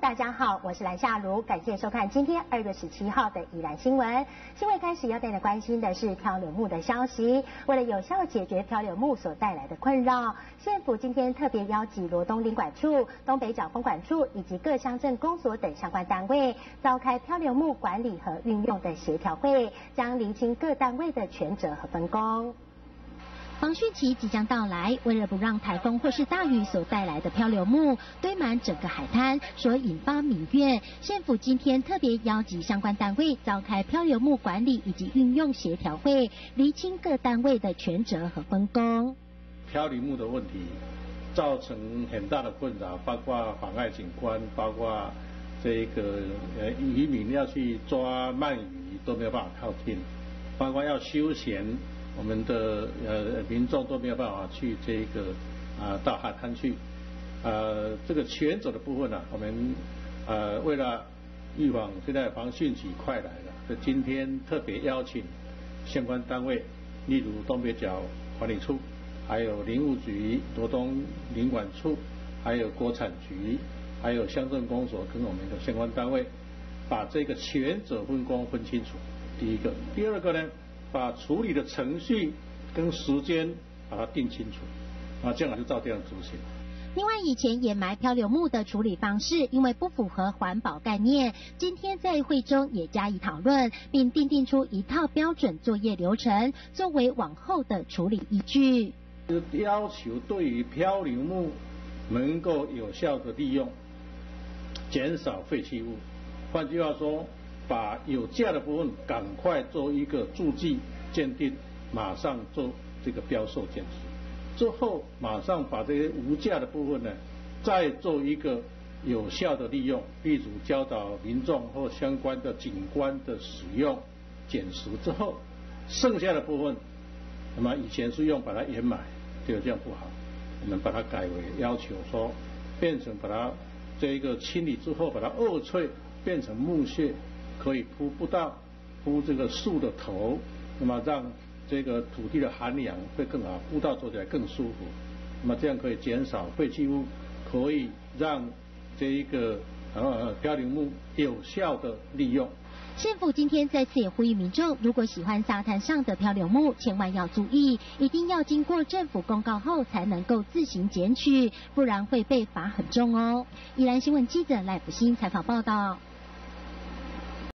大家好，我是蓝夏如，感谢收看今天二月十七号的宜兰新闻。新闻开始要带来关心的是漂流木的消息。为了有效解决漂流木所带来的困扰，县府今天特别邀集罗东领管处、东北角风管处以及各乡镇公所等相关单位，召开漂流木管理和运用的协调会，将厘清各单位的权责和分工。防汛期即将到来，为了不让台风或是大雨所带来的漂流木堆满整个海滩，所引发民怨，县府今天特别邀集相关单位召开漂流木管理以及运用协调会，厘清各单位的权责和分工。漂流木的问题造成很大的困扰，包括妨碍景观，包括这个呃渔民要去抓鳗鱼都没有办法靠近，包括要休闲。我们的呃民众都没有办法去这个啊到海滩去，呃这个全走的部分呢，我们呃为了预防现在防汛期快来了，所以今天特别邀请相关单位，例如东北角管理处，还有林务局、罗东林管处，还有国产局，还有乡镇公所跟我们的相关单位，把这个权责分工分清楚。第一个，第二个呢？把处理的程序跟时间把它定清楚，啊，这样就照这样执行。另外，以前掩埋漂流木的处理方式，因为不符合环保概念，今天在会中也加以讨论，并订定出一套标准作业流程，作为往后的处理依据。要求对于漂流木能够有效的利用，减少废弃物。换句话说。把有价的部分赶快做一个注记鉴定，马上做这个标售检视，之后马上把这些无价的部分呢，再做一个有效的利用，例如教导民众或相关的景观的使用，减食之后，剩下的部分，那么以前是用把它掩埋，这个这样不好，我们把它改为要求说，变成把它这一个清理之后，把它二淬变成木屑。可以铺不到铺这个树的头，那么让这个土地的涵养会更好，铺道做起来更舒服。那么这样可以减少废弃物，可以让这一个呃漂流木有效的利用。县府今天再次也呼吁民众，如果喜欢沙滩上的漂流木，千万要注意，一定要经过政府公告后才能够自行捡取，不然会被罚很重哦。宜兰新闻记者赖福兴采访报道。